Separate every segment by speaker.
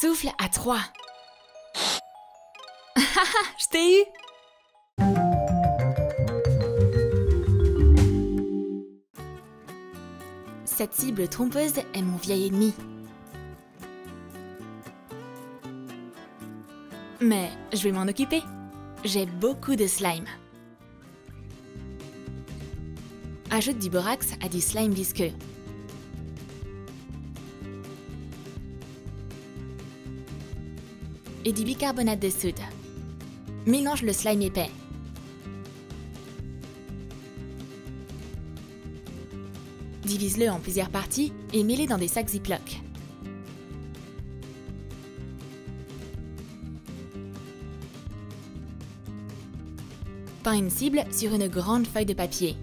Speaker 1: Souffle à trois. Je t'ai eu Cette cible trompeuse est mon vieil ennemi. Mais je vais m'en occuper. J'ai beaucoup de slime. Ajoute du borax à du slime visqueux. Et du bicarbonate de soude. Mélange le slime épais. Divise-le en plusieurs parties et mets-les dans des sacs Ziploc. Peins une cible sur une grande feuille de papier.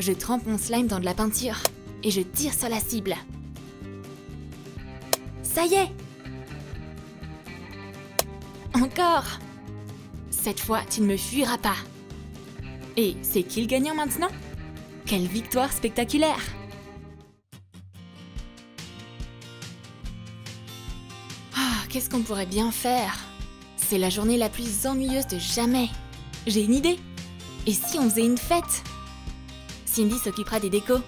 Speaker 1: Je trempe mon slime dans de la peinture et je tire sur la cible. Ça y est Encore Cette fois, tu ne me fuiras pas. Et c'est qui le gagnant maintenant? Quelle victoire spectaculaire Ah, qu'est-ce qu'on pourrait bien faire? C'est la journée la plus ennuyeuse de jamais. J'ai une idée. Et si on faisait une fête? Cindy s'occupera des décos.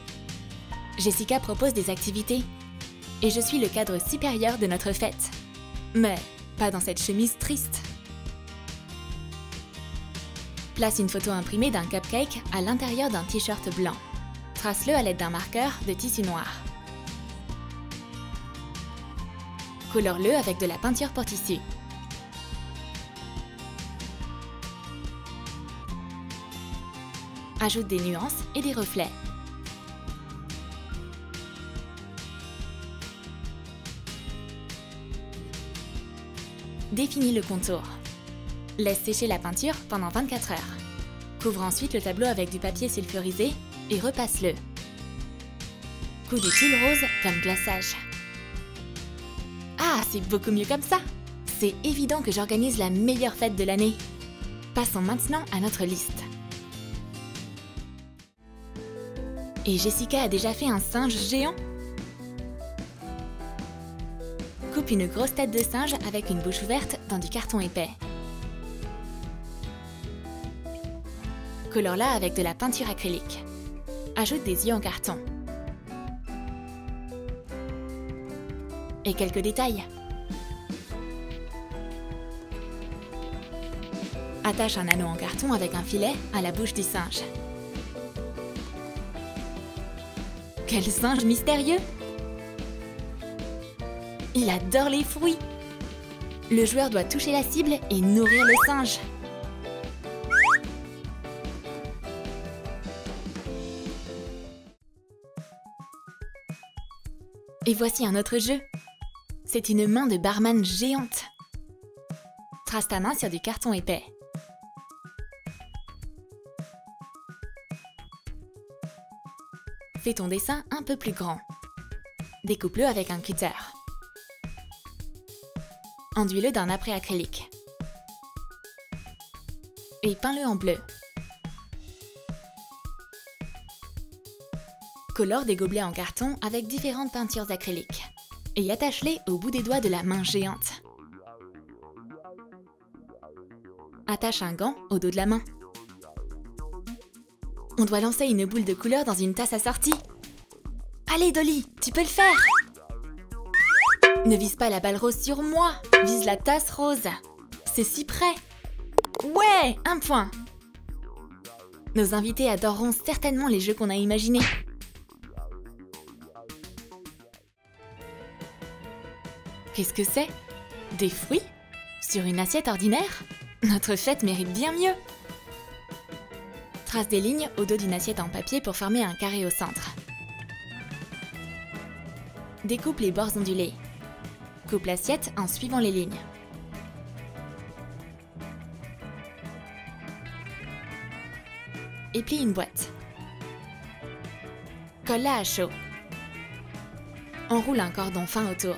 Speaker 1: Jessica propose des activités. Et je suis le cadre supérieur de notre fête. Mais pas dans cette chemise triste. Place une photo imprimée d'un cupcake à l'intérieur d'un t-shirt blanc. Trace-le à l'aide d'un marqueur de tissu noir. Colore-le avec de la peinture pour tissu. Ajoute des nuances et des reflets. Définis le contour. Laisse sécher la peinture pendant 24 heures. Couvre ensuite le tableau avec du papier sulfurisé et repasse-le. Coup de rose comme glaçage. Ah, c'est beaucoup mieux comme ça C'est évident que j'organise la meilleure fête de l'année. Passons maintenant à notre liste. Et Jessica a déjà fait un singe géant? Coupe une grosse tête de singe avec une bouche ouverte dans du carton épais. Colore-la avec de la peinture acrylique. Ajoute des yeux en carton. Et quelques détails. Attache un anneau en carton avec un filet à la bouche du singe. Quel singe mystérieux Il adore les fruits Le joueur doit toucher la cible et nourrir le singe. Et voici un autre jeu. C'est une main de barman géante. Trace ta main sur du carton épais. Fais ton dessin un peu plus grand. Découpe-le avec un cutter. Enduis-le d'un après acrylique. Et peins-le en bleu. Colore des gobelets en carton avec différentes peintures acryliques. Et attache-les au bout des doigts de la main géante. Attache un gant au dos de la main. On doit lancer une boule de couleur dans une tasse assortie. Allez Dolly, tu peux le faire Ne vise pas la balle rose sur moi, vise la tasse rose. C'est si près. Ouais, un point. Nos invités adoreront certainement les jeux qu'on a imaginés. Qu'est-ce que c'est? Des fruits? Sur une assiette ordinaire? Notre fête mérite bien mieux Trace des lignes au dos d'une assiette en papier pour former un carré au centre. Découpe les bords ondulés. Coupe l'assiette en suivant les lignes. Et plie une boîte. Colle-la à chaud. Enroule un cordon fin autour.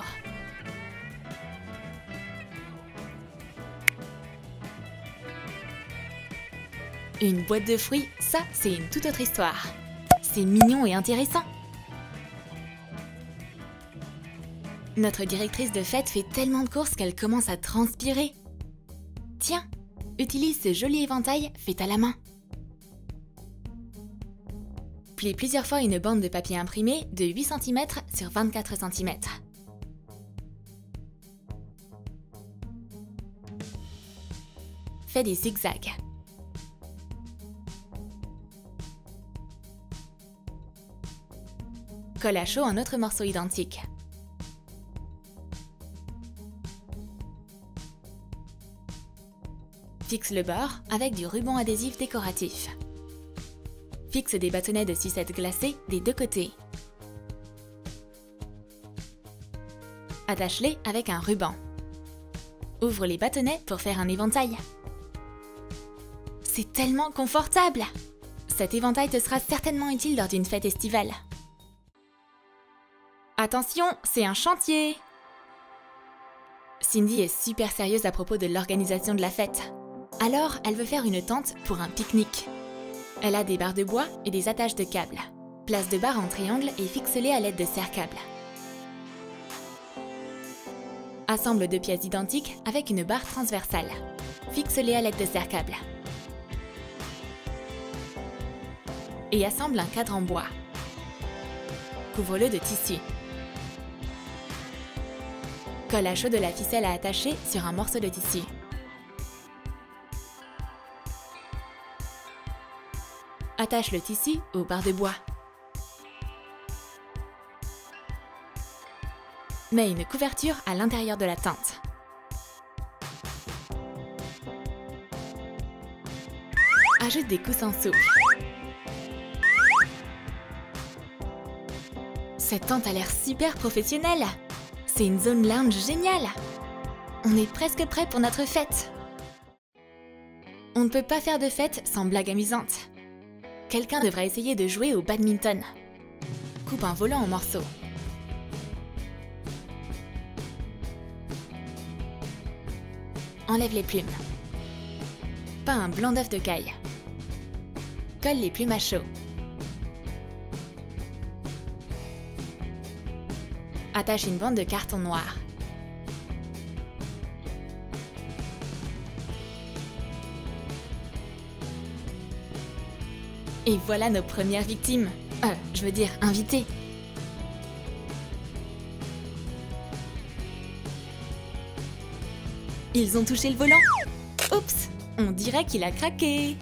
Speaker 1: Une boîte de fruits, ça, c'est une toute autre histoire. C'est mignon et intéressant. Notre directrice de fête fait tellement de courses qu'elle commence à transpirer. Tiens, utilise ce joli éventail fait à la main. Plie plusieurs fois une bande de papier imprimé de 8 cm sur 24 cm. Fais des zigzags. Colle à chaud un autre morceau identique. Fixe le bord avec du ruban adhésif décoratif. Fixe des bâtonnets de sucette glacée des deux côtés. Attache-les avec un ruban. Ouvre les bâtonnets pour faire un éventail. C'est tellement confortable Cet éventail te sera certainement utile lors d'une fête estivale. Attention, c'est un chantier Cindy est super sérieuse à propos de l'organisation de la fête. Alors, elle veut faire une tente pour un pique-nique. Elle a des barres de bois et des attaches de câbles. Place de barres en triangle et fixe-les à l'aide de serre-câbles. Assemble deux pièces identiques avec une barre transversale. Fixe-les à l'aide de serre-câbles. Et assemble un cadre en bois. Couvre-le de tissu. Colle à chaud de la ficelle à attacher sur un morceau de tissu. Attache le tissu aux barres de bois. Mets une couverture à l'intérieur de la tente. Ajoute des coussins souples. Cette tente a l'air super professionnelle. C'est une zone lounge géniale. On est presque prêt pour notre fête. On ne peut pas faire de fête sans blague amusante. Quelqu'un devrait essayer de jouer au badminton. Coupe un volant en morceaux. Enlève les plumes. Pas un blanc d'œuf de caille. Colle les plumes à chaud. Attache une bande de carton noir. Et voilà nos premières victimes. Euh, je veux dire, invitées. Ils ont touché le volant. Oups, on dirait qu'il a craqué.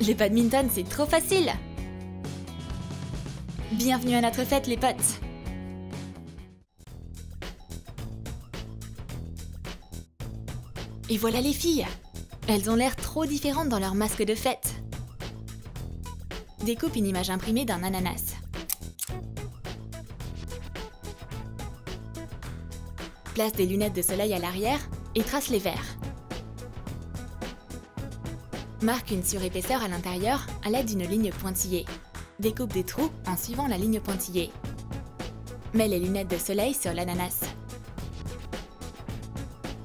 Speaker 1: Le badminton, c'est trop facile. Bienvenue à notre fête, les potes. Et voilà les filles. Elles ont l'air trop différentes dans leur masque de fête. Découpe une image imprimée d'un ananas. Place des lunettes de soleil à l'arrière et trace les verres. Marque une surépaisseur à l'intérieur à l'aide d'une ligne pointillée. Découpe des trous en suivant la ligne pointillée. Mets les lunettes de soleil sur l'ananas.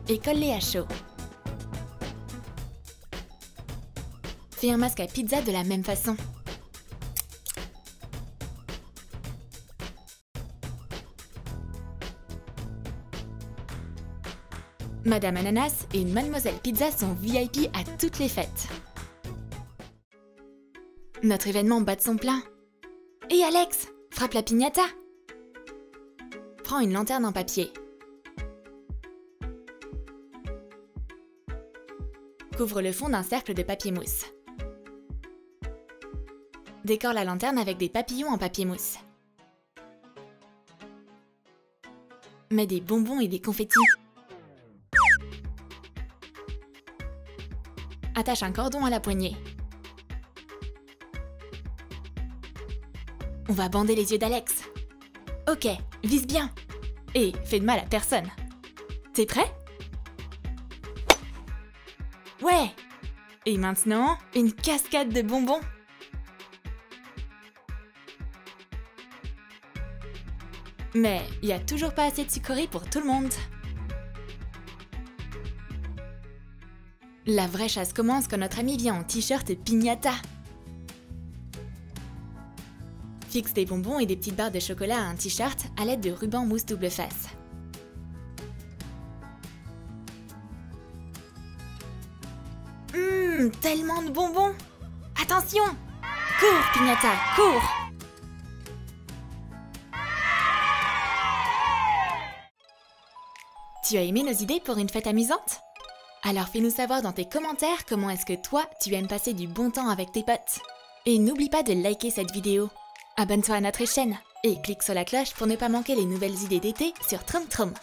Speaker 1: Et colle-les à chaud. Fais un masque à pizza de la même façon. Madame Ananas et Mademoiselle Pizza sont VIP à toutes les fêtes. Notre événement bat de son plein. Et Alex, frappe la piñata. Prends une lanterne en papier. Couvre le fond d'un cercle de papier mousse. Décore la lanterne avec des papillons en papier mousse. Mets des bonbons et des confettis. Attache un cordon à la poignée. On va bander les yeux d'Alex. Ok, vise bien. Et fais de mal à personne. T'es prêt? Ouais Et maintenant, une cascade de bonbons. Mais il n'y a toujours pas assez de sucreries pour tout le monde. La vraie chasse commence quand notre ami vient en t-shirt pignata. Fixe des bonbons et des petites barres de chocolat à un t-shirt à l'aide de ruban mousse double face. Hum, tellement de bonbons Attention Cours, Pignata, cours Tu as aimé nos idées pour une fête amusante? Alors fais-nous savoir dans tes commentaires comment est-ce que toi, tu aimes passer du bon temps avec tes potes. Et n'oublie pas de liker cette vidéo. Abonne-toi à notre chaîne et clique sur la cloche pour ne pas manquer les nouvelles idées d'été sur Trum Trum.